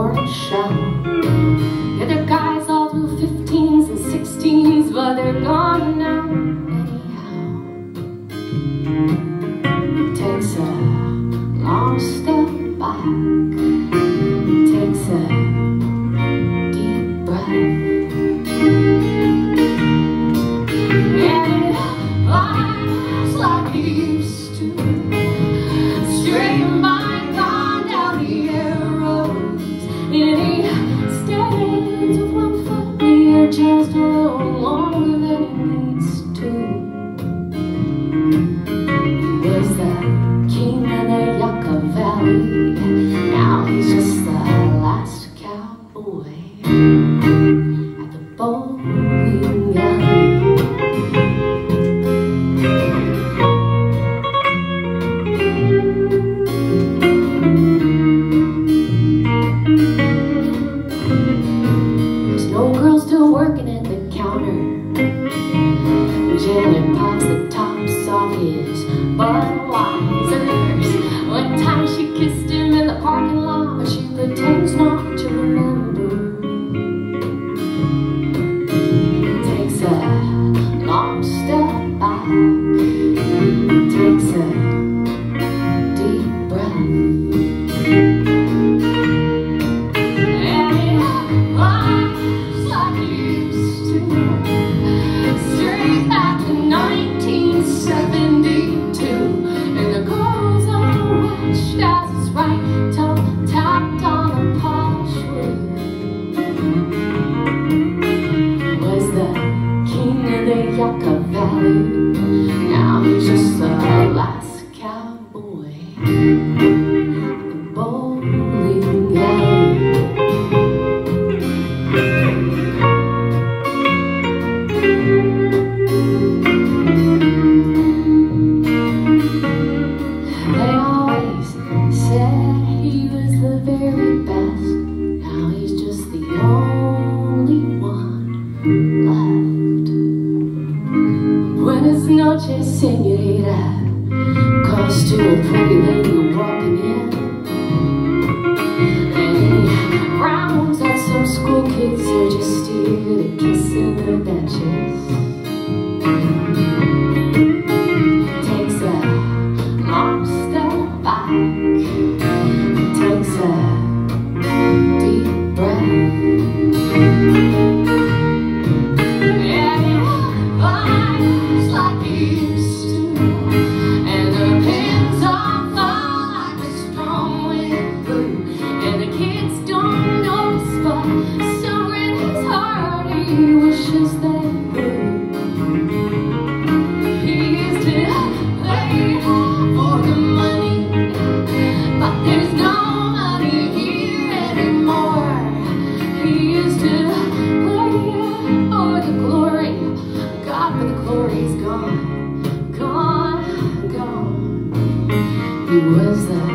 orange shell. The other guys all through 15s and 16s, but they're gone now anyhow. It takes a long step back. Takes a deep breath. And like used to. Now he's just the last cowboy at the bowl. He was that?